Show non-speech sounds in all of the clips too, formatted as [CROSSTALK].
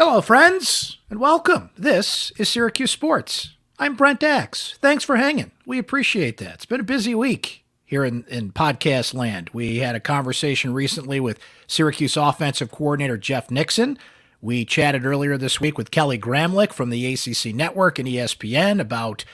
Hello, friends, and welcome. This is Syracuse Sports. I'm Brent Axe. Thanks for hanging. We appreciate that. It's been a busy week here in, in podcast land. We had a conversation recently with Syracuse offensive coordinator Jeff Nixon. We chatted earlier this week with Kelly Gramlich from the ACC Network and ESPN about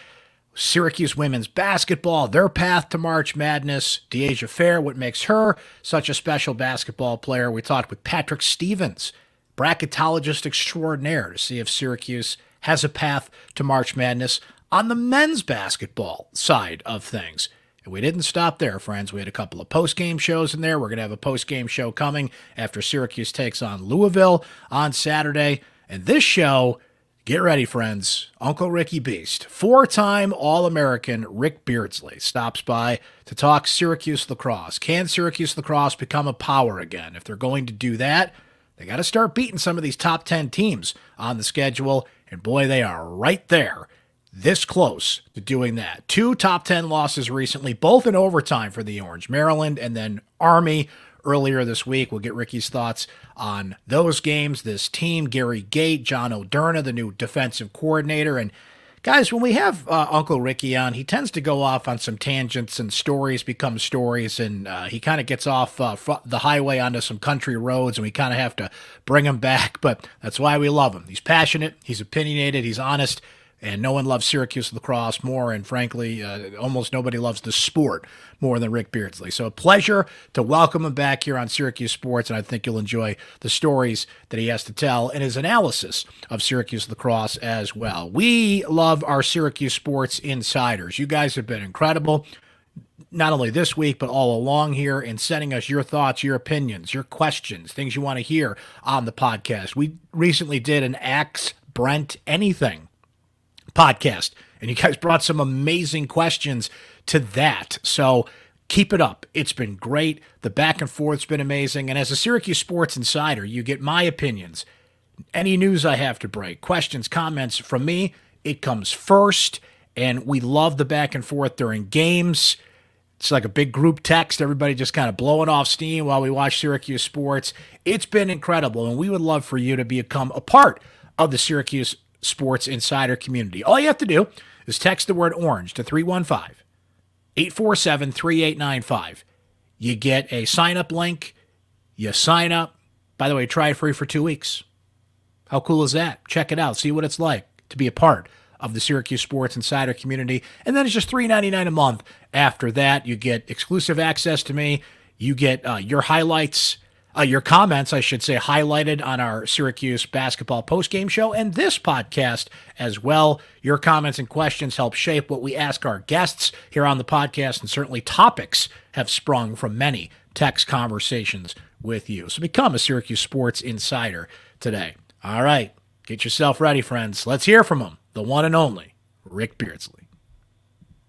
Syracuse women's basketball, their path to March Madness, Dyaisha Fair, what makes her such a special basketball player. We talked with Patrick Stevens bracketologist extraordinaire to see if Syracuse has a path to March Madness on the men's basketball side of things. And we didn't stop there, friends. We had a couple of post game shows in there. We're going to have a post game show coming after Syracuse takes on Louisville on Saturday. And this show, get ready, friends. Uncle Ricky Beast, four time All American Ric Beardsley, stops by to talk Syracuse lacrosse. Can Syracuse lacrosse become a power again? If they're going to do that, they got to start beating some of these top 10 teams on the schedule. And boy, they are right there, this close to doing that. Two top 10 losses recently, both in overtime for the Orange, Maryland and then Army earlier this week. We'll get Ricky's thoughts on those games, this team, Gary Gait, John Odierna, the new defensive coordinator, and Guys, when we have uh, Uncle Ricky on, he tends to go off on some tangents and stories become stories, and uh, he kind of gets off uh, the highway onto some country roads, and we kind of have to bring him back. But that's why we love him. He's passionate, he's opinionated, he's honest, and no one loves Syracuse lacrosse more, and frankly, uh, almost nobody loves the sport more than Ric Beardsley. So a pleasure to welcome him back here on Syracuse Sports, and I think you'll enjoy the stories that he has to tell and his analysis of Syracuse lacrosse as well. We love our Syracuse Sports insiders. You guys have been incredible not only this week, but all along here in sending us your thoughts, your opinions, your questions, things you want to hear on the podcast. We recently did an Axe Brent Anything podcast. And you guys brought some amazing questions to that. So keep it up. It's been great. The back and forth's been amazing. And as a Syracuse Sports Insider, you get my opinions. Any news I have to break, questions, comments from me, it comes first. And we love the back and forth during games. It's like a big group text, everybody just kind of blowing off steam while we watch Syracuse sports. It's been incredible, and we would love for you to become a part of the Syracuse sports insider community. All you have to do is text the word orange to 315 847 3895. You get a sign up link. You sign up. By the way, try it free for two weeks. How cool is that? Check it out. See what it's like to be a part of the Syracuse Sports Insider community. And then it's just $3.99 a month. After that, you get exclusive access to me. You get uh, your highlights uh, your comments, I should say, highlighted on our Syracuse basketball postgame show and this podcast as well. Your comments and questions help shape what we ask our guests here on the podcast, and certainly topics have sprung from many text conversations with you. So become a Syracuse Sports Insider today. All right, get yourself ready, friends. Let's hear from him, the one and only Ric Beardsley.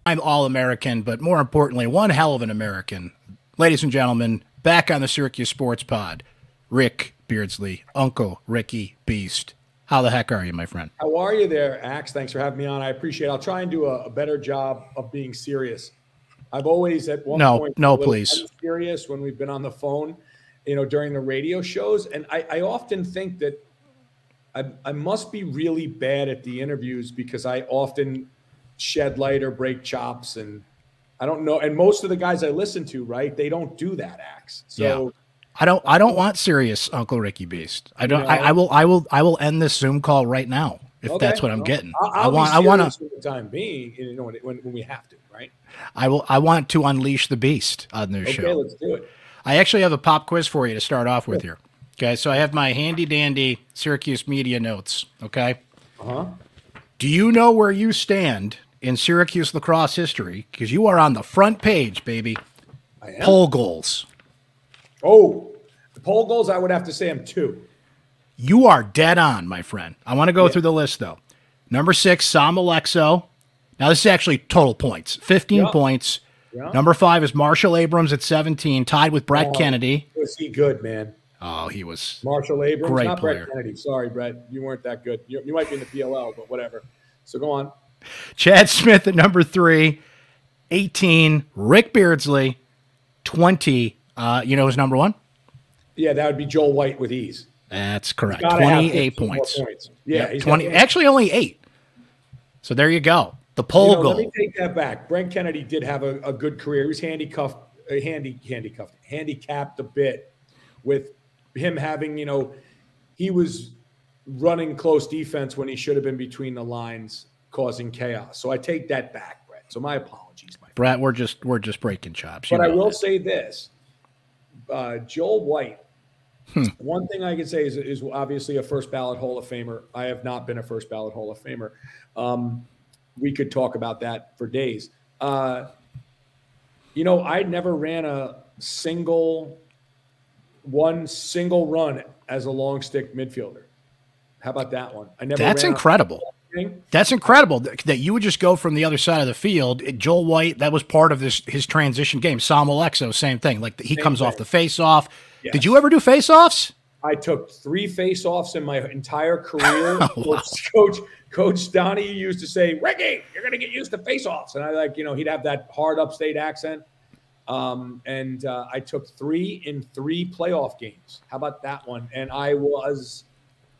I'm all American, but more importantly, one hell of an American. Ladies and gentlemen, back on the Syracuse Sports Pod, Ric Beardsley, Uncle Ricky Beast. How the heck are you, my friend? How are you there, Axe? Thanks for having me on. I appreciate it. I'll try and do a, a better job of being serious. I've always at one no, point no, please. serious when we've been on the phone, you know, during the radio shows. And I, I often think that I, I must be really bad at the interviews because I often shed light or break chops and – I don't know. And most of the guys I listen to, right, they don't do that Axe. So yeah. I don't I don't want serious Uncle Ricky Beast. I don't I, I, will I will I will end this Zoom call right now if okay. that's what I'm getting. I'll, I'll i want I want to the time being, you know, when, when, we have to, right? I will I want to unleash the beast on this okay, show. Okay, let's do it. I actually have a pop quiz for you to start off with here. Okay, so I have my handy dandy Syracuse media notes. Okay. Uh huh. Do you know where you stand in Syracuse lacrosse history because you are on the front page, baby. I am. Pole goals. Oh, the pole goals, I would have to say I'm two. You are dead on, my friend. I want to go yeah. through the list, though. Number six, Saam Olexo. Now, this is actually total points 15 yeah. points. Yeah. Number five is Marshall Abrams at 17, tied with Brett oh, Kennedy. Was he good, man? Oh, he was Marshall Abrams, great not player. Brett Kennedy. Sorry, Brett, you weren't that good. You, you might be in the PLL, but whatever. So go on. [LAUGHS] Chad Smith at number three, 18. Ric Beardsley, 20. Uh, you know his number one? Yeah, that would be Joel White with ease. That's correct. 28 points. points. Yeah, yep. 20 actually only 8. So there you go. The pole you know, goal. Let me take that back. Brett Kennedy did have a, a good career. He was handcuffed, uh, handy, handicapped, handicapped a bit with him having, you know, he was running close defense when he should have been between the lines, causing chaos. So I take that back, Brett. So my apologies, my Brett. We're just we're just breaking chops. You but I will that. say this: uh, Joel White. Hmm. One thing I can say is, is obviously a first ballot Hall of Famer. I have not been a first ballot Hall of Famer. Um, we could talk about that for days. Uh, you know, I never ran a single one single run as a long stick midfielder. How about that one? I never. That's incredible. That's incredible that you would just go from the other side of the field. Joel White, that was part of this his transition game. Sam Exo, same thing. Like he same comes thing. off the face off. Yes. Did you ever do face offs? I took three face offs in my entire career. [LAUGHS] wow. Coach Coach Donnie used to say, "Ricky, you're going to get used to face offs," and I like you know he'd have that hard upstate accent. Um, and uh, I took three in three playoff games. How about that one? And I was,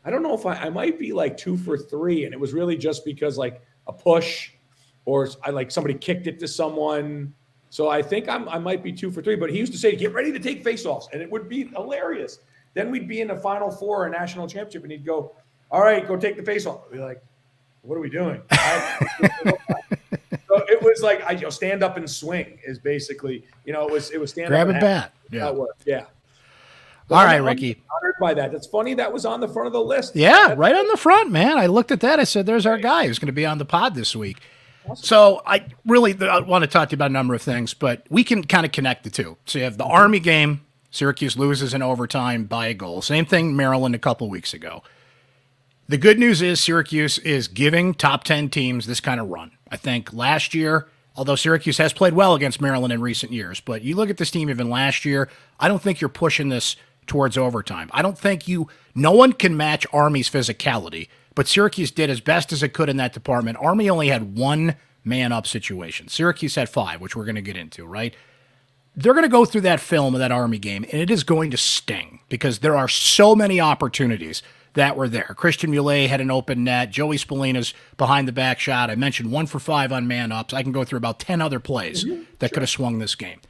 I don't know if I, I might be like two for three. And it was really just because like a push or I like somebody kicked it to someone. So I think I'm, I might be two for three. But he used to say, get ready to take faceoffs. And it would be hilarious. Then we'd be in the final four or national championship and he'd go, all right, go take the faceoff. I'd be like, what are we doing? [LAUGHS] so it was like I you know, stand up and swing is basically you know it was it was stand grab up a bat. Yeah, yeah. All right, Ricky. Honored by that. That's funny. That was on the front of the list. Yeah, That's right on the front, man. I looked at that. I said, "There's our guy who's going to be on the pod this week." Awesome. So I really I want to talk to you about a number of things, but we can kind of connect the two. So you have the Army game. Syracuse loses in overtime by a goal. Same thing Maryland a couple weeks ago. The good news is Syracuse is giving top 10 teams this kind of run. I think last year, although Syracuse has played well against Maryland in recent years, but you look at this team even last year, I don't think you're pushing this towards overtime. I don't think you, no one can match Army's physicality, but Syracuse did as best as it could in that department. Army only had one man up situation. Syracuse had five, which we're going to get into, right? They're going to go through that film of that Army game, and it is going to sting because there are so many opportunities that were there. Christian Mule had an open net. Joey Spallina's behind the back shot. I mentioned one for five on man ups. I can go through about 10 other plays mm-hmm. that sure. could have swung this game.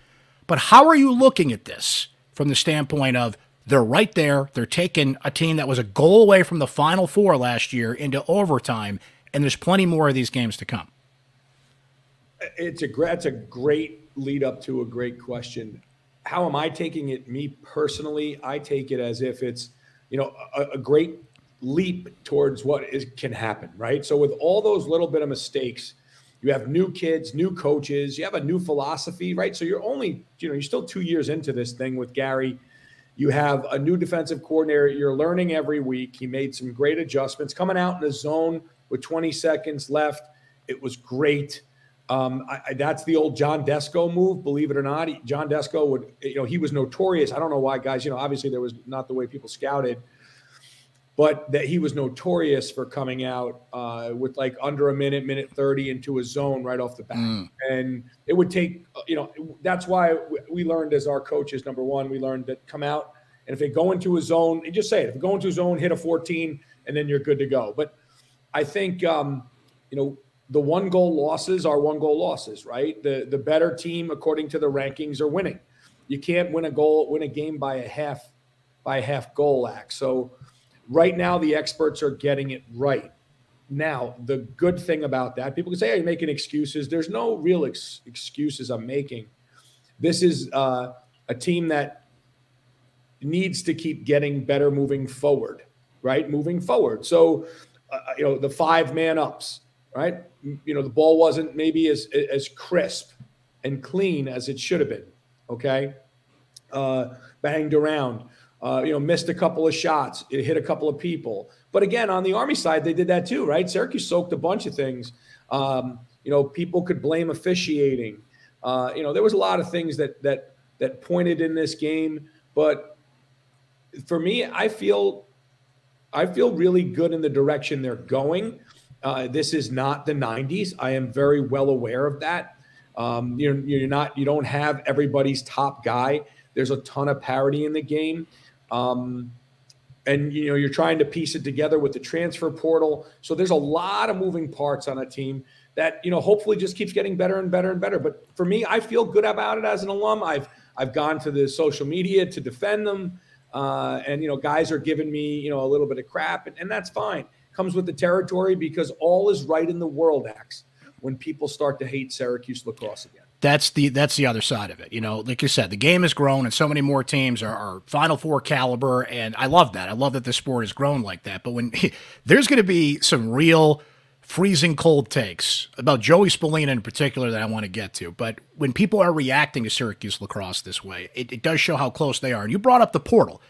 But how are you looking at this from the standpoint of they're right there? They're taking a team that was a goal away from the final four last year into overtime, and there's plenty more of these games to come. It's a, it's a great lead up to a great question. How am I taking it? Me personally, I take it as if it's you know, a, a great leap towards what is, can happen, right? So with all those little bit of mistakes, you have new kids, new coaches, you have a new philosophy, right? So you're only, you know, you're still two years into this thing with Gary. You have a new defensive coordinator. You're learning every week. He made some great adjustments. Coming out in the zone with 20 seconds left, it was great. Um, I, I, that's the old John Desko move, believe it or not. He, John Desko would, you know, he was notorious. I don't know why guys, you know, obviously there was not the way people scouted, but that he was notorious for coming out uh, with like under a minute, minute 30 into a zone right off the bat. Mm. And it would take, uh, you know, that's why we learned as our coaches, number one, we learned that come out and if they go into a zone, and just say it, if you go into a zone, hit a 14, and then you're good to go. But I think, um, you know, the one goal losses are one goal losses, right? The the better team, according to the rankings, are winning. You can't win a goal, win a game by a half by a half goal act. So right now the experts are getting it right. Now, the good thing about that, people can say, "Are you making excuses?" There's no real ex- excuses I'm making. This is uh, a team that needs to keep getting better moving forward, right? Moving forward. So, uh, you know, the five man ups, right? You know, the ball wasn't maybe as as crisp and clean as it should have been. Okay, uh, banged around. Uh, you know, missed a couple of shots. It hit a couple of people. But again, on the Army side, they did that too, right? Syracuse soaked a bunch of things. Um, you know, people could blame officiating. Uh, you know, there was a lot of things that that that pointed in this game. But for me, I feel I feel really good in the direction they're going. Uh, this is not the 90s. I am very well aware of that. Um, you're, you're not, you don't have everybody's top guy. There's a ton of parity in the game. Um, and you know you're trying to piece it together with the transfer portal. So there's a lot of moving parts on a team that you know hopefully just keeps getting better and better and better. But for me, I feel good about it as an alum. I've I've gone to the social media to defend them, uh, and you know guys are giving me you know a little bit of crap, and, and that's fine. Comes with the territory because all is right in the world, Axe. When people start to hate Syracuse lacrosse again that's the that's the other side of it. You know, like you said, the game has grown, and so many more teams are, are Final Four caliber, and I love that. I love that the sport has grown like that. But when [LAUGHS] there's going to be some real freezing cold takes about Joey Spallina in particular that I want to get to, but when people are reacting to Syracuse lacrosse this way, it, it does show how close they are. And you brought up the portal.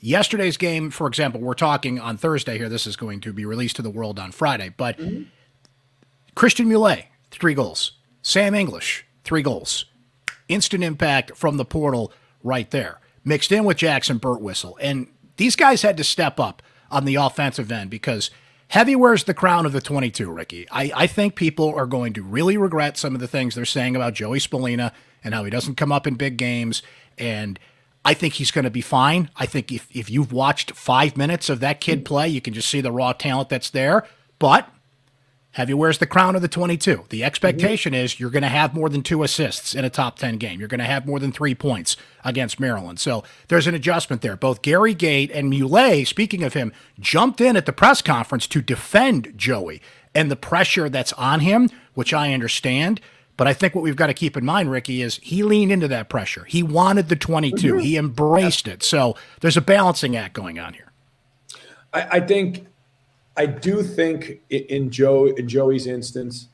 Yesterday's game, for example, we're talking on Thursday here. This is going to be released to the world on Friday, but mm-hmm. Christian Mule, three goals. Sam English, three goals. Instant impact from the portal right there, mixed in with Jackson Birtwistle. And these guys had to step up on the offensive end because heavy wears the crown of the 22, Ricky. I, I think people are going to really regret some of the things they're saying about Joey Spallina and how he doesn't come up in big games. And I think he's going to be fine. I think if, if you've watched five minutes of that kid play, you can just see the raw talent that's there. But Heavy wears the crown of the 22. The expectation mm-hmm. is you're going to have more than two assists in a top 10 game. You're going to have more than three points against Maryland. So there's an adjustment there. Both Gary Gait and Muley, speaking of him, jumped in at the press conference to defend Joey and the pressure that's on him, which I understand. But I think what we've got to keep in mind, Ricky, is he leaned into that pressure. He wanted the 22, mm-hmm. he embraced it. So there's a balancing act going on here. I, I think I do think in Joe in Joey's instance,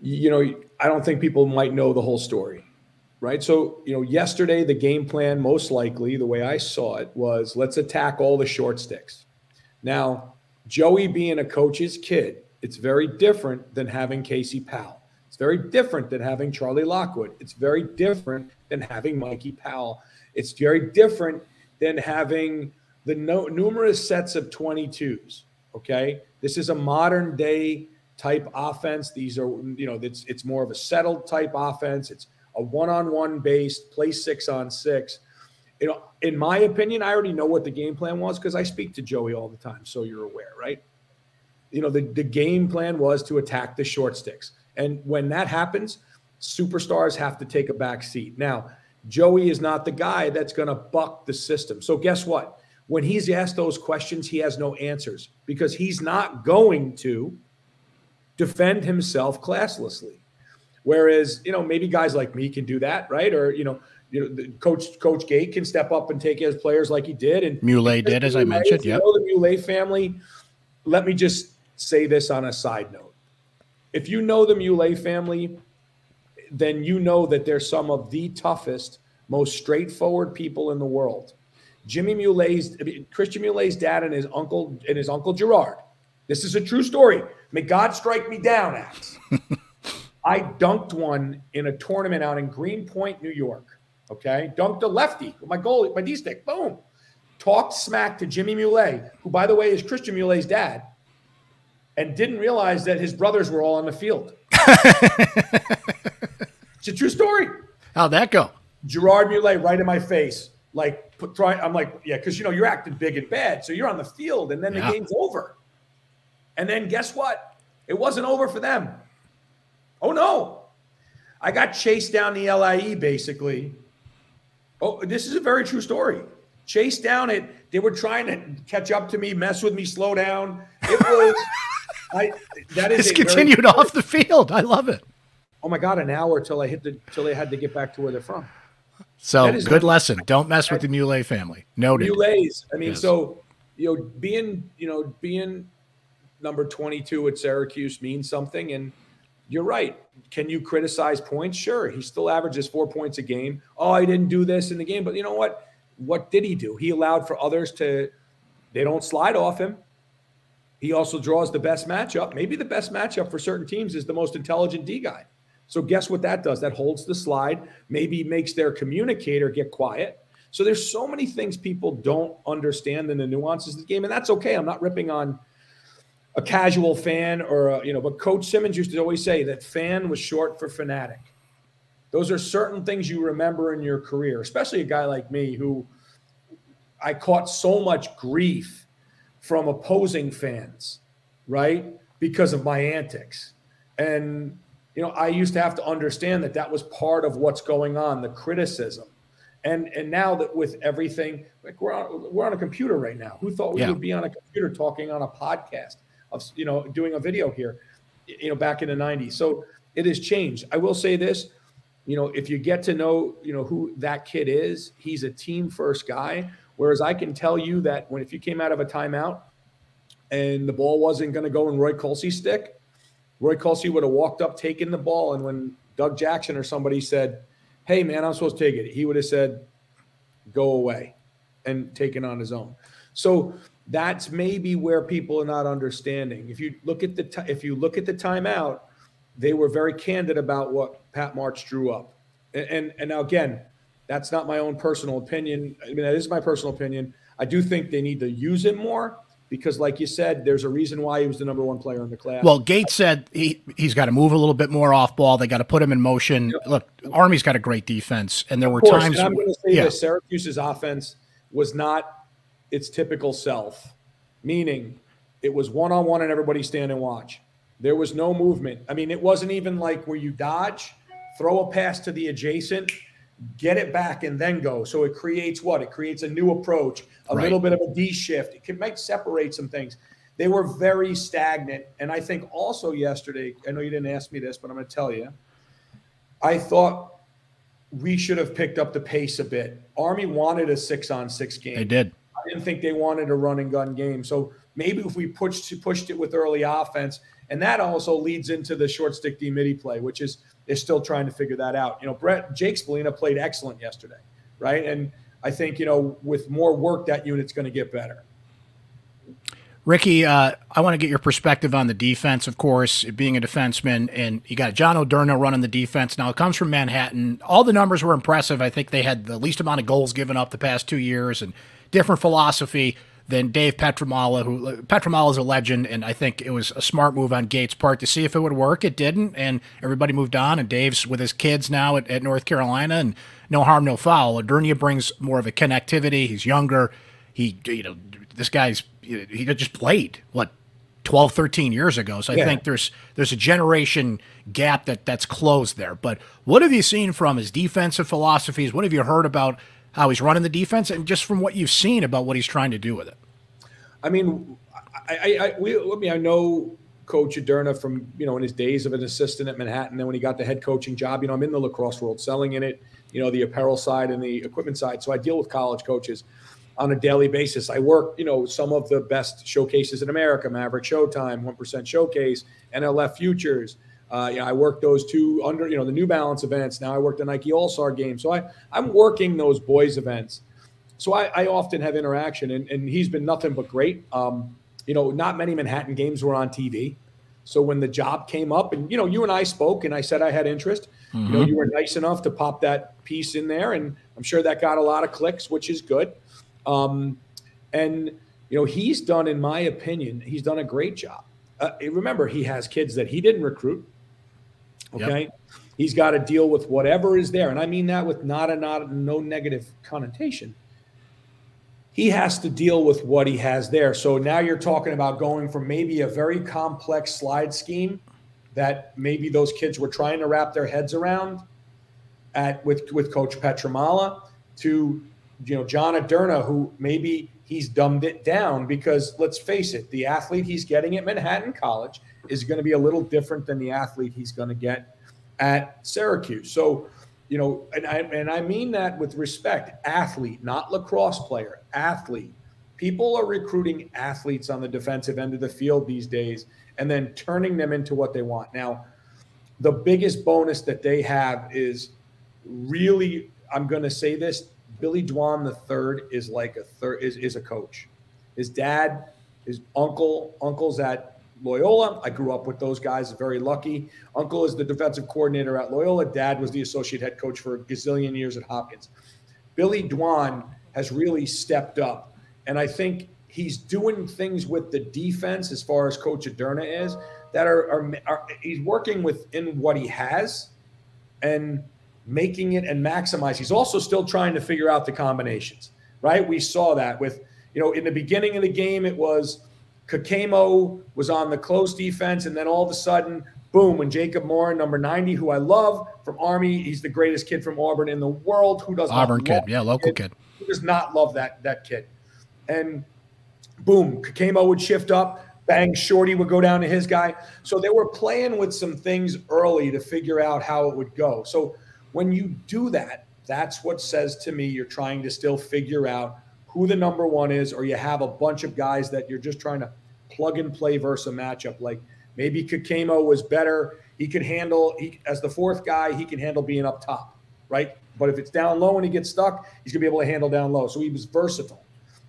you know, I don't think people might know the whole story, right? So, you know, yesterday the game plan, most likely, the way I saw it, was let's attack all the short sticks. Now, Joey being a coach's kid, it's very different than having Casey Powell. It's very different than having Charlie Lockwood. It's very different than having Mikey Powell. It's very different than having the no, numerous sets of 22s Okay. This is a modern day type offense. These are, you know, it's, it's more of a settled type offense. It's a one on one based, play six on six. You know, in my opinion, I already know what the game plan was because I speak to Joey all the time. So you're aware, right? You know, the, the game plan was to attack the short sticks. And when that happens, superstars have to take a back seat. Now, Joey is not the guy that's going to buck the system. So guess what? When he's asked those questions, he has no answers because he's not going to defend himself classlessly. Whereas, you know, maybe guys like me can do that, right? Or, you know, you know, coach Coach Gait can step up and take his players like he did. And Mule did, as I mentioned. Yeah. You know the Mule family. Let me just say this on a side note. If you know the Mule family, then you know that they're some of the toughest, most straightforward people in the world. Jimmy Mule's Christian Mule's dad and his uncle and his uncle Gerard. This is a true story. May God strike me down, Axe. [LAUGHS] I dunked one in a tournament out in Greenpoint, New York. Okay, dunked a lefty with my goal, my D stick. Boom. Talked smack to Jimmy Mule, who, by the way, is Christian Mule's dad, and didn't realize that his brothers were all on the field. [LAUGHS] it's a true story. How'd that go? Gerard Mule right in my face like put try. I'm like, yeah, because you know you're acting big and bad, so you're on the field, and then yeah. the game's over. And then guess what? It wasn't over for them. Oh no, I got chased down the LIE basically. Oh, this is a very true story. Chased down it. They were trying to catch up to me, mess with me, slow down. It was. [LAUGHS] I that is it's continued off the field. I love it. Oh my god, an hour till I hit the till they had to get back to where they're from. So good lesson. Don't mess with the Mule family. Noted. Mules. I mean, yes. so you know, being you know being number twenty two at Syracuse means something, and you're right. Can you criticize points? Sure. He still averages four points a game. Oh, I didn't do this in the game, but you know what? What did he do? He allowed for others to. They don't slide off him. He also draws the best matchup. Maybe the best matchup for certain teams is the most intelligent D guy. So guess what that does? That holds the slide, maybe makes their communicator get quiet. So there's so many things people don't understand in the nuances of the game, and that's okay. I'm not ripping on a casual fan or a, you know, but Coach Simmons used to always say that fan was short for fanatic. Those are certain things you remember in your career, especially a guy like me who I caught so much grief from opposing fans, right? Because of my antics. And, you know, I used to have to understand that that was part of what's going on, the criticism. And and now that with everything, like we're on we're on a computer right now. Who thought we yeah. would be on a computer talking on a podcast of you know doing a video here, you know, back in the 90s. So it has changed. I will say this, you know, if you get to know, you know, who that kid is, he's a team first guy. Whereas I can tell you that when if you came out of a timeout and the ball wasn't going to go in Roy Colsey's stick, Roy Colsey would have walked up, taken the ball, and when Doug Jackson or somebody said, "Hey, man, I'm supposed to take it," he would have said, "Go away," and taken on his own. So that's maybe where people are not understanding. If you look at the t- if you look at the timeout, they were very candid about what Pat March drew up. And, and, and now again, that's not my own personal opinion. I mean, that is my personal opinion. I do think they need to use it more because, like you said, there's a reason why he was the number one player in the class. Well, Gates said he he's got to move a little bit more off ball. They got to put him in motion. Yep. Look, Army's got a great defense, and there were course, times. I'm going to say yeah. this: Syracuse's offense was not its typical self, meaning it was one on one and everybody stand and watch. There was no movement. I mean, it wasn't even like where you dodge, throw a pass to the adjacent, get it back, and then go. So it creates what? It creates a new approach, a right. little bit of a D shift. It can, might separate some things. They were very stagnant. And I think also yesterday, I know you didn't ask me this, but I'm going to tell you. I thought we should have picked up the pace a bit. Army wanted a six on six game. They did. I didn't think they wanted a run and gun game. So maybe if we pushed pushed it with early offense, and that also leads into the short stick D midi play, which is is still trying to figure that out. You know, Brett Jake Spallina played excellent yesterday, right? And I think you know with more work, that unit's going to get better. Ricky, uh, I want to get your perspective on the defense, of course, being a defenseman, and you got John Odierna running the defense. Now, it comes from Manhattan. All the numbers were impressive. I think they had the least amount of goals given up the past two years and different philosophy than Dave Pietramala, who is a legend, and I think it was a smart move on Gait's part to see if it would work. It didn't, and everybody moved on. And Dave's with his kids now at, at North Carolina, and no harm, no foul. Odierna brings more of a connectivity. He's younger. He, you know, this guy's he just played what 12, 13 years ago. So I yeah. think there's there's a generation gap that that's closed there. But what have you seen from his defensive philosophies? What have you heard about how he's running the defense, and just from what you've seen about what he's trying to do with it. I mean, I, I, I, we, I mean, I know Coach Odierna from you know in his days of an assistant at Manhattan. Then when he got the head coaching job, you know, I'm in the lacrosse world, selling in it, you know, the apparel side and the equipment side. So I deal with college coaches on a daily basis. I work, you know, some of the best showcases in America: Maverick Showtime, One Percent Showcase, NLF Futures. Uh, you know, I worked those two under, you know, the New Balance events. Now I worked the Nike All Star game. So I, I'm working those boys events. So I, I often have interaction, and, and he's been nothing but great. Um, you know, not many Manhattan games were on TV. So when the job came up, and you know, you and I spoke, and I said I had interest. Mm-hmm. You know, mm-hmm. you were nice enough to pop that piece in there, and I'm sure that got a lot of clicks, which is good. Um, and you know, he's done, in my opinion, he's done a great job. Uh, remember, he has kids that he didn't recruit. Okay. Yep. He's got to deal with whatever is there. And I mean that with not a not no negative connotation. He has to deal with what he has there. So now you're talking about going from maybe a very complex slide scheme that maybe those kids were trying to wrap their heads around at with with Coach Pietramala to you know John Odierna, who maybe he's dumbed it down because let's face it, the athlete he's getting at Manhattan College is going to be a little different than the athlete he's going to get at Syracuse. So, you know, and I, and I mean that with respect athlete, not lacrosse player, athlete. People are recruiting athletes on the defensive end of the field these days and then turning them into what they want. Now, the biggest bonus that they have is really, I'm going to say this Billy Dwan the third is like a third is, is a coach. His dad, his uncle, uncle's at Loyola. I grew up with those guys, very lucky. Uncle is the defensive coordinator at Loyola. Dad was the associate head coach for a gazillion years at Hopkins. Billy Dwan has really stepped up. And I think he's doing things with the defense as far as Coach Odierna is that are, are, are he's working within what he has and making it and maximize. He's also still trying to figure out the combinations. right? We saw that with, you know, in the beginning of the game, it was Kekemo was on the close defense, and then all of a sudden, boom, when Jacob Moore, number 90, who I love from Army, he's the greatest kid from Auburn in the world. Who does Auburn kid, yeah, local kid. kid. Who does not love that that kid? And boom, Kekemo would shift up, bang, Shorty would go down to his guy. So they were playing with some things early to figure out how it would go. So when you do that, that's what says to me you're trying to still figure out who the number one is, or you have a bunch of guys that you're just trying to plug and play versus a matchup. Like maybe Kekemo was better. He could handle he, as the fourth guy. He can handle being up top, right? But if it's down low and he gets stuck, he's gonna be able to handle down low. So he was versatile,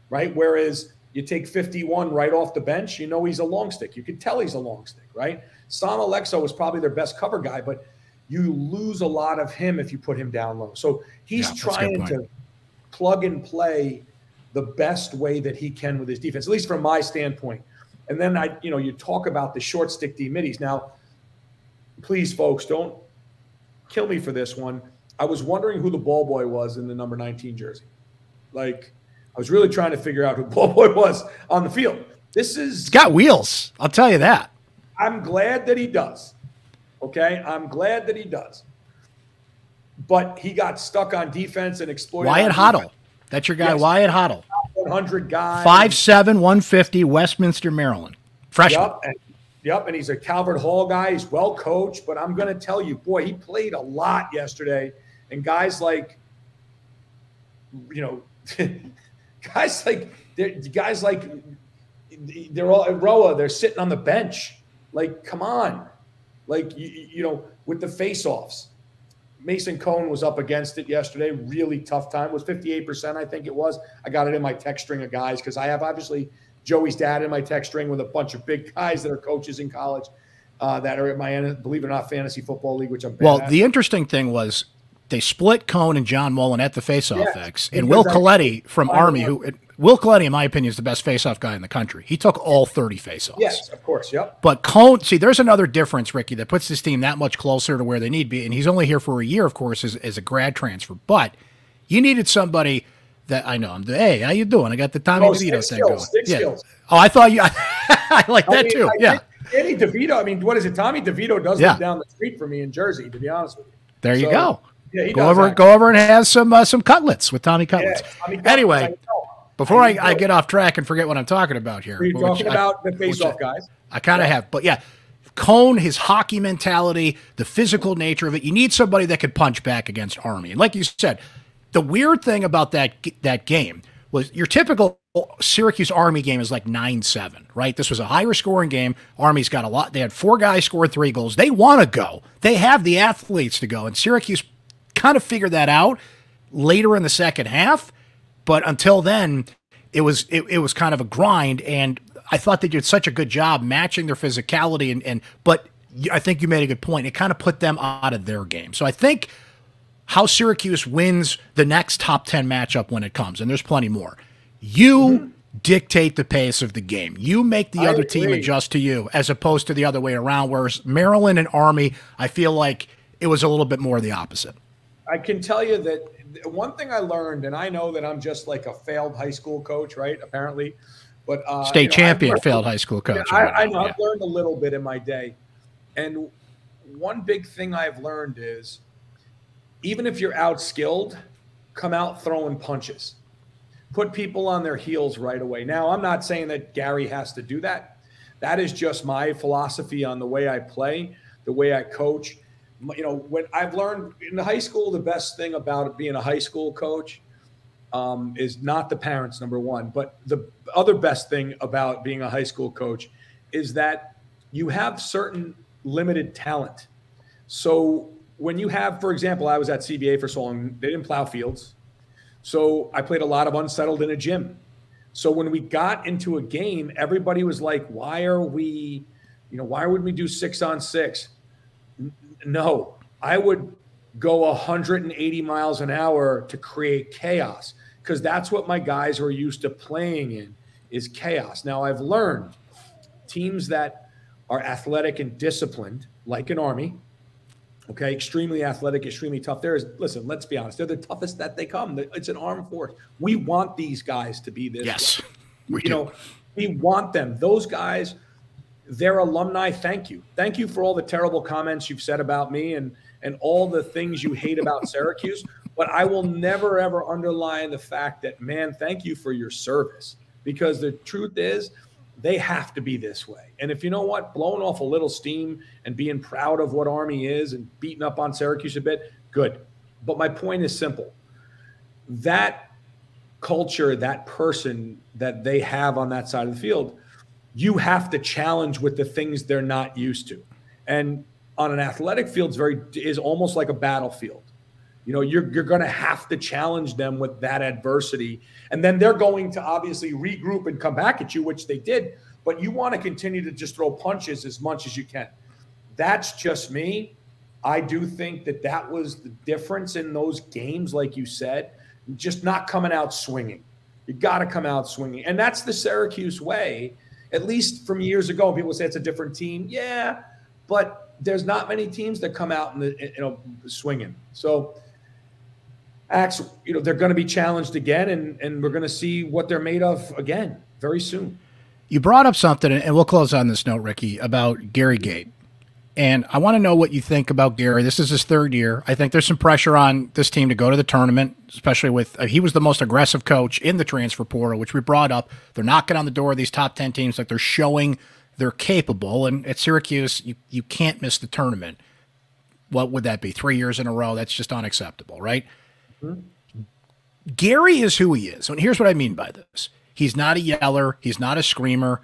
right? Whereas you take 51 right off the bench, you know he's a long stick. You can tell he's a long stick, right? Saam Olexo was probably their best cover guy, but you lose a lot of him if you put him down low. So he's yeah, trying to plug and play the best way that he can with his defense, at least from my standpoint. And then I, you know, you talk about the short stick D middies. Now, please, folks, don't kill me for this one. I was wondering who the ball boy was in the number 19 jersey. Like, I was really trying to figure out who the [LAUGHS] ball boy was on the field. This is He's got wheels. I'll tell you that. I'm glad that he does. Okay. I'm glad that he does. But he got stuck on defense and exploited. Wyatt Hoddle. That's your guy, yes. Wyatt Hoddle. 100 guy. 5'7, 150, Westminster, Maryland. Freshman. Yep. And, yep. And he's a Calvert Hall guy. He's well coached. But I'm going to tell you, boy, he played a lot yesterday. And guys like, you know, [LAUGHS] guys like, guys like, they're all at Roa, they're sitting on the bench. Like, come on. Like, you, you know, with the face offs. Mason Cone was up against it yesterday. Really tough time. It was 58%, I think it was. I got it in my text string of guys because I have obviously Joey's dad in my text string with a bunch of big guys that are coaches in college uh, that are at my, believe it or not, fantasy football league, which I'm Well, at. the interesting thing was they split Cone and John Mullen at the faceoff yeah, Axe, and Will Coletti from Army, who Will Coletti, in my opinion, is the best faceoff guy in the country. He took all 30 faceoffs. Yes, of course. Yep. But Cone, see, there's another difference, Ricky, that puts this team that much closer to where they need to be. And he's only here for a year, of course, as, as a grad transfer. But you needed somebody that I know. I'm the, hey, how you doing? I got the Tommy oh, DeVito thing going. yeah. Skills. Oh, I thought you. [LAUGHS] I like that mean, too. I yeah. Danny DeVito. I mean, what is it? Tommy DeVito does yeah. live down the street from me in Jersey. To be honest with you. There you go. Yeah, go over, go over and have some uh, some cutlets with Tommy Cutlets. Yeah, anyway, before I, I, get off track and forget what I'm talking about here. Are talking about I, the face-off guys? I kind of yeah. have, but yeah, Cone, his hockey mentality, the physical nature of it. You need somebody that could punch back against Army. And like you said, the weird thing about that that game was your typical Syracuse Army game is like 9-7, right? This was a higher scoring game. Army's got a lot. They had four guys score three goals. They want to go. They have the athletes to go. And Syracuse kind of figured that out later in the second half. But until then, it was it, it was kind of a grind. And I thought they did such a good job matching their physicality and, and but I think you made a good point. It kind of put them out of their game. So I think how Syracuse wins the next top 10 matchup when it comes, and there's plenty more. You mm-hmm. dictate the pace of the game. You make the I other agree. team adjust to you as opposed to the other way around. Whereas Maryland and Army, I feel like it was a little bit more the opposite. I can tell you that one thing I learned, and I know that I'm just like a failed high school coach, right? Apparently, but uh, state you know, champion learned, failed high school coach. Yeah, I, I, know yeah. I've learned a little bit in my day, and one big thing I've learned is even if you're outskilled, come out throwing punches, put people on their heels right away. Now, I'm not saying that Gary has to do that. That is just my philosophy on the way I play, the way I coach you know, when I've learned in high school, the best thing about being a high school coach um, is not the parents, number one, but the other best thing about being a high school coach is that you have certain limited talent. So when you have, for example, I was at CBA for so long, they didn't plow fields. So I played a lot of unsettled in a gym. So when we got into a game, everybody was like, why are we, you know, why would we do six on six? No, I would go 180 miles an hour to create chaos because that's what my guys are used to playing in is chaos. Now I've learned teams that are athletic and disciplined, like an army, Okay, extremely athletic, extremely tough. There is, listen, let's be honest, they're the toughest that they come. It's an armed force. We want these guys to be this. Yes, we you do. know, we want them. Those guys, their alumni. Thank you, thank you for all the terrible comments you've said about me and and all the things you hate about [LAUGHS] Syracuse. But I will never ever underline the fact that, man, thank you for your service because the truth is they have to be this way. And if you know what, blowing off a little steam and being proud of what Army is and beating up on Syracuse a bit, good. But my point is simple. That culture, that person that they have on that side of the field, you have to challenge with the things they're not used to. And on an athletic field, it's very is almost like a battlefield. You know, you're you're going to have to challenge them with that adversity, and then they're going to obviously regroup and come back at you, which they did. But you want to continue to just throw punches as much as you can. That's just me. I do think that that was the difference in those games, like you said, just not coming out swinging. You got to come out swinging, and that's the Syracuse way. At least from years ago, people say it's a different team. Yeah, but there's not many teams that come out and you know swinging. So Axe, you know, they're going to be challenged again, and and we're going to see what they're made of again very soon. You brought up something, and we'll close on this note, Ricky, about Gary Gait. And I want to know what you think about Gary. This is his third year. I think there's some pressure on this team to go to the tournament, especially with uh, he was the most aggressive coach in the transfer portal, which we brought up. They're knocking on the door of these top 10 teams like they're showing they're capable. And at Syracuse, you, you can't miss the tournament. What would that be? Three years in a row? That's just unacceptable, right? Gary is who he is. And here's what I mean by this he's not a yeller, he's not a screamer.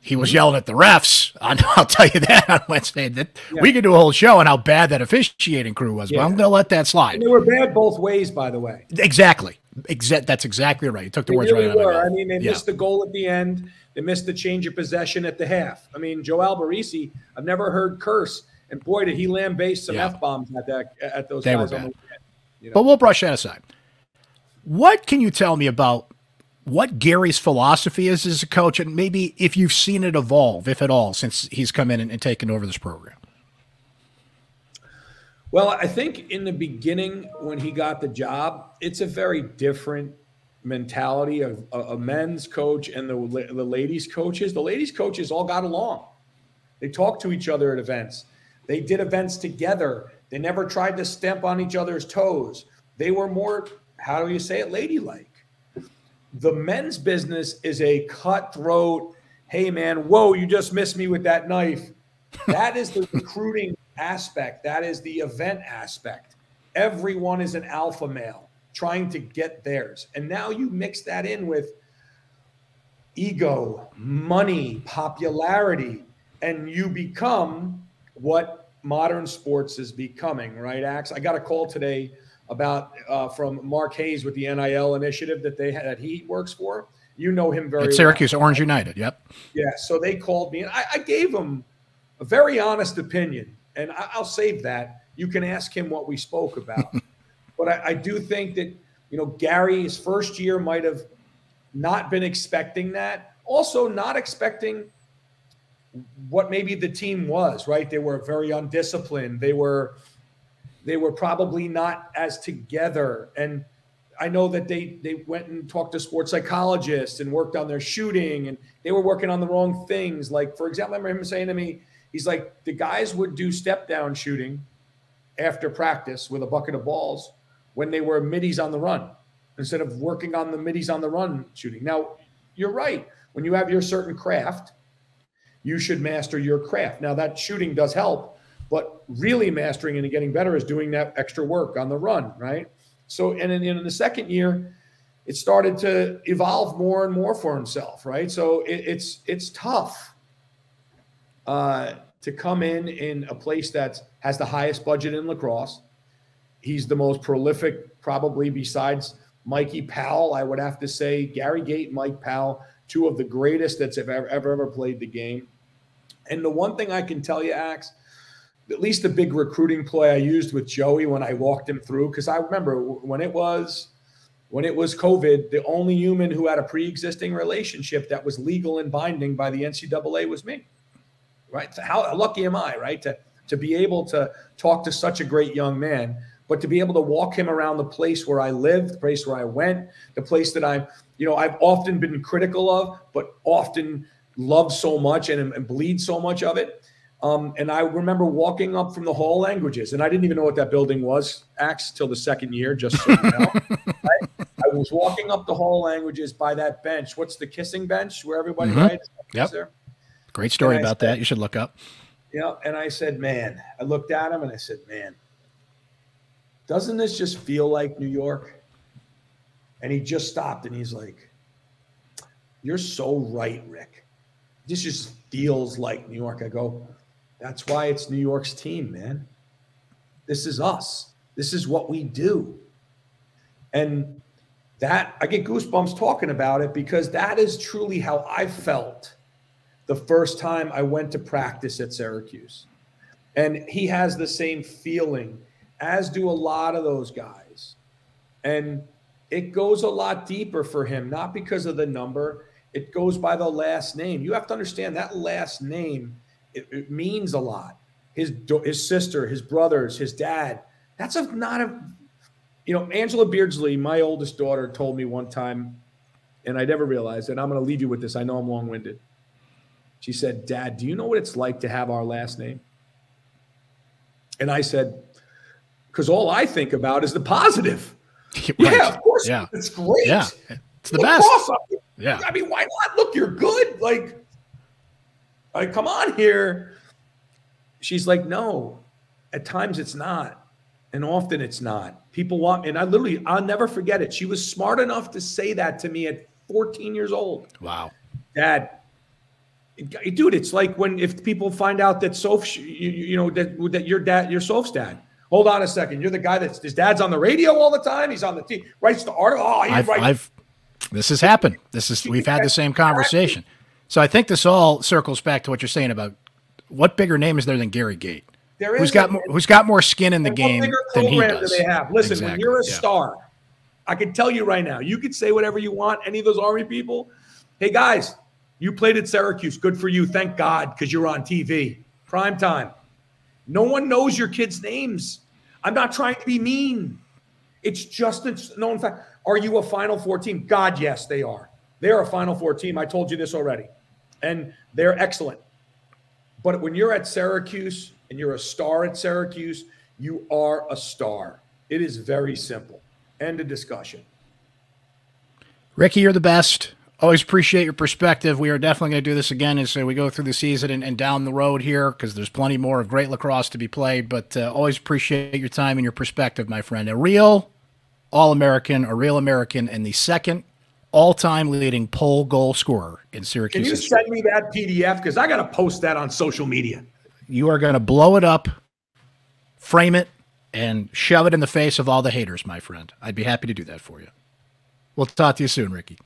He was yelling at the refs. [LAUGHS] I'll tell you that on Wednesday. That yeah. we could do a whole show on how bad that officiating crew was, yeah. but I'm going to let that slide. And they were bad both ways, by the way. Exactly. Exa- that's exactly right. You took the they words really right were. out of my I mean, they yeah. missed the goal at the end. They missed the change of possession at the half. I mean, Joe Alberici, I've never heard curse, and boy, did he lambaste some f bombs at that at those they guys. Were bad. You know? But we'll brush that aside. What can you tell me about what Gary's philosophy is as a coach, and maybe if you've seen it evolve, if at all, since he's come in and, and taken over this program? Well, I think in the beginning when he got the job, it's a very different mentality of a, a men's coach and the, the ladies coaches. The ladies coaches all got along. They talked to each other at events. They did events together. They never tried to step on each other's toes. They were more how do you say it, ladylike. The men's business is a cutthroat, hey man, whoa, you just missed me with that knife. That is the [LAUGHS] recruiting aspect, that is the event aspect. Everyone is an alpha male trying to get theirs. And now you mix that in with ego, money, popularity, and you become what modern sports is becoming, right, Axe? I got a call today about uh, from Mark Hayes with the NIL initiative that they had, that he works for. You know him very. At Syracuse well. Orange United. Yep. Yeah. So they called me, and I, I gave him a very honest opinion, and I, will save that. You can ask him what we spoke about, [LAUGHS] but I, I do think that you know Gary's first year might have not been expecting that. Also, not expecting what maybe the team was. Right? They were very undisciplined. They were they were probably not as together. And I know that they they went and talked to sports psychologists and worked on their shooting, and they were working on the wrong things. Like for example, I remember him saying to me, he's like, the guys would do step down shooting after practice with a bucket of balls when they were middies on the run instead of working on the middies on the run shooting. Now, you're right. When you have your certain craft, you should master your craft. Now, that shooting does help, really mastering and getting better is doing that extra work on the run, right? So, and in, in the second year, it started to evolve more and more for himself, right? So it, it's it's tough uh, to come in in a place that has the highest budget in lacrosse. He's the most prolific, probably besides Mikey Powell. I would have to say Gary Gait, Mike Powell, two of the greatest that's ever ever ever played the game. And the one thing I can tell you, Axe, at least the big recruiting ploy I used with Joey when I walked him through. Because I remember when it was when it was COVID, the only human who had a pre-existing relationship that was legal and binding by the NCAA was me. Right? So how lucky am I, right? To to be able to talk to such a great young man, but to be able to walk him around the place where I lived, the place where I went, the place that I'm, you know, I've often been critical of, but often loved so much and, and bleed so much of it. Um, and I remember walking up from the Hall Languages, and I didn't even know what that building was, Axe, till the second year, just so you know. [LAUGHS] right? I was walking up the Hall Languages by that bench. What's the kissing bench where everybody mm-hmm. right? Yep. There? Great story about said, that. You should look up. Yeah. You know, and I said, man, I looked at him and I said, man, doesn't this just feel like New York? And he just stopped and he's like, You're so right, Ric. This just feels like New York. I go, That's why it's New York's team, man. This is us. This is what we do. And that I get goosebumps talking about it because that is truly how I felt the first time I went to practice at Syracuse. And he has the same feeling, as do a lot of those guys. And it goes a lot deeper for him, not because of the number, it goes by the last name. You have to understand that last name, it, it means a lot. His, his sister, his brothers, his dad. That's a, not a, you know, Angela Beardsley, my oldest daughter, told me one time, and I never realized, and I'm going to leave you with this. I know I'm long winded. She said, Dad, do you know what it's like to have our last name? And I said, because all I think about is the positive. [LAUGHS] Right. Yeah, of course. Yeah. It's great. Yeah. It's the best. Awesome. Yeah. I mean, why not? Look, you're good. Like, like, come on here. She's like, no, at times it's not. And often it's not. People want, me, and I literally, I'll never forget it. She was smart enough to say that to me at 14 years old. Wow. Dad, dude, it's like when if people find out that Soph, you, you know that that your dad, your Soph's dad. Hold on a second. You're the guy that's his dad's on the radio all the time. He's on the team, writes the article. Oh, I've, I've, this has happened. This is we've had the same conversation. So I think this all circles back to what you're saying about what bigger name is there than Gary Gait? There is who's got more, who's got more skin in the game than he does. Do they have? Listen, exactly. when you're a yeah. star, I can tell you right now, you could say whatever you want. Any of those army people, hey guys, you played at Syracuse. Good for you. Thank God, because you're on TV. Prime time. No one knows your kids' names. I'm not trying to be mean. It's just a known fact. Are you a Final Four team? God, yes, they are. They're a Final Four team. I told you this already. And they're excellent. But when you're at Syracuse and you're a star at Syracuse, you are a star. It is very simple. End of discussion. Ricky, you're the best. Always appreciate your perspective. We are definitely going to do this again as we go through the season and, and down the road here because there's plenty more of great lacrosse to be played. But uh, always appreciate your time and your perspective, my friend. A real All American, a real American, and the second all time leading pole goal scorer in Syracuse. Can you history. send me that PDF? Because I got to post that on social media. You are going to blow it up, frame it, and shove it in the face of all the haters, my friend. I'd be happy to do that for you. We'll talk to you soon, Ricky.